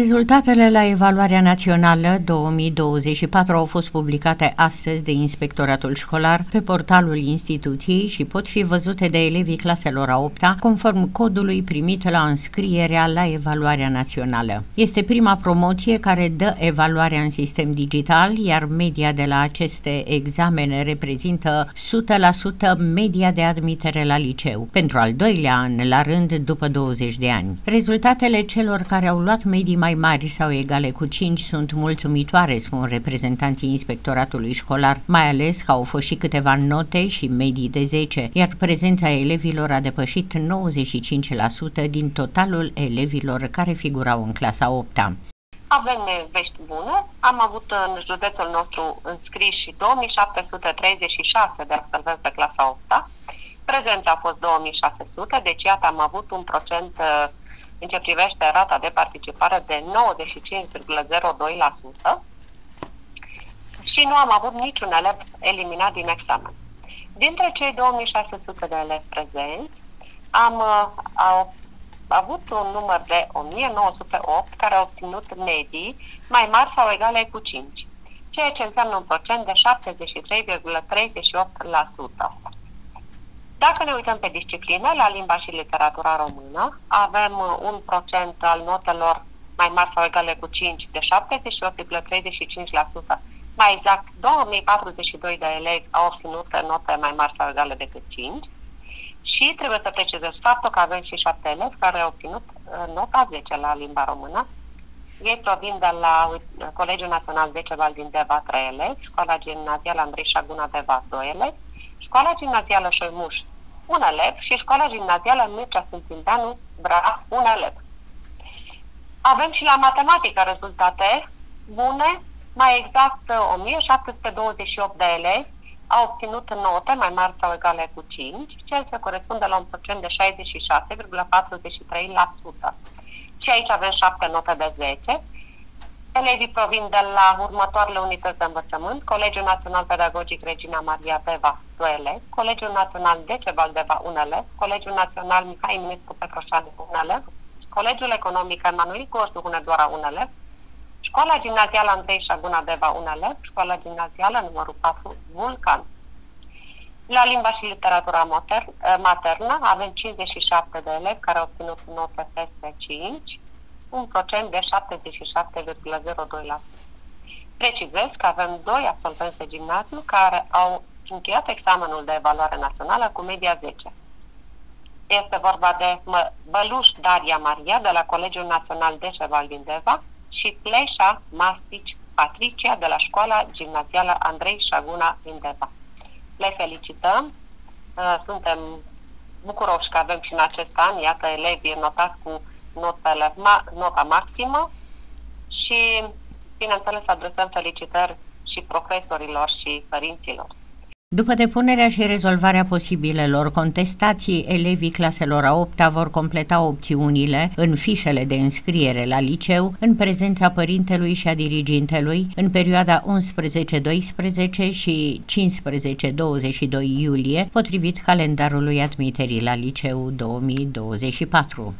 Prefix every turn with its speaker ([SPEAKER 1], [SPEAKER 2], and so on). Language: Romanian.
[SPEAKER 1] Rezultatele la evaluarea națională 2024 au fost publicate astăzi de Inspectoratul Școlar pe portalul instituției și pot fi văzute de elevii claselor a 8 conform codului primit la înscrierea la evaluarea națională. Este prima promoție care dă evaluarea în sistem digital, iar media de la aceste examene reprezintă 100% media de admitere la liceu, pentru al doilea an la rând după 20 de ani. Rezultatele celor care au luat medii medii mai mari sau egale cu 5 sunt mulțumitoare, spun reprezentanții inspectoratului școlar, mai ales că au fost și câteva note și medii de 10, iar prezența elevilor a depășit 95% din totalul elevilor care figurau în clasa 8 -a.
[SPEAKER 2] Avem vești bune. Am avut în județul nostru înscriși 2736 de absolvenți de clasa 8 -a. Prezența a fost 2600, deci iată am avut un procent uh, în ce privește rata de participare de 95,02% și nu am avut niciun elev eliminat din examen. Dintre cei 2600 de elevi prezenți, am uh, au, avut un număr de 1908 care au obținut medii mai mari sau egale cu 5, ceea ce înseamnă un procent de 73,38%. Dacă ne uităm pe discipline, la limba și literatura română, avem uh, un procent al notelor mai mari sau egale cu 5 de 78,35%. Mai exact, 2042 de elevi au obținut note mai mari sau egale decât 5 și trebuie să precizez faptul că avem și 7 elevi care au obținut uh, nota 10 la limba română. Ei provin de la uh, Colegiul Național 10 Val din Deva 3 elevi, Școala Gimnazială Andrei Șaguna Deva 2 elevi, Școala Gimnazială Șoimuș un elev și școala gimnazială Mircea Sfinținteanu Bra, un elev. Avem și la matematică rezultate bune, mai exact 1728 de elevi au obținut note mai mari sau egale cu 5, ceea ce corespunde la un procent de 66,43%. Și aici avem 7 note de 10, Elevii provin de la următoarele unități de învățământ, Colegiul Național Pedagogic Regina Maria Deva, 2 elevi, Colegiul Național Decebal Deva, 1 elev, Colegiul Național Mihai Minescu Petroșani, 1 elev, Colegiul Economic Emanuel Gorju Hunedoara, 1 elev, Școala Gimnazială Andrei Șaguna Deva, 1 elev, Școala Gimnazială numărul 4, Vulcan. La limba și literatura maternă avem 57 de elevi care au obținut note peste 5, un procent de 76,02%. Precizez că avem doi absolvenți de gimnaziu care au încheiat examenul de evaluare națională cu media 10. Este vorba de Băluș Daria Maria de la Colegiul Național de Șeval din Deva și Pleșa Mastici Patricia de la Școala Gimnazială Andrei Șaguna din Deva. Le felicităm, uh, suntem bucuroși că avem și în acest an, iată, elevi notați cu notele, ma, nota maximă și, bineînțeles, adresăm felicitări și profesorilor și părinților.
[SPEAKER 1] După depunerea și rezolvarea posibilelor contestații, elevii claselor a 8 vor completa opțiunile în fișele de înscriere la liceu, în prezența părintelui și a dirigintelui, în perioada 11-12 și 15-22 iulie, potrivit calendarului admiterii la liceu 2024.